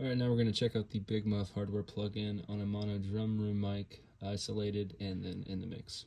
Alright, now we're going to check out the Big Muff hardware plugin on a mono drum room mic, isolated and then in the mix.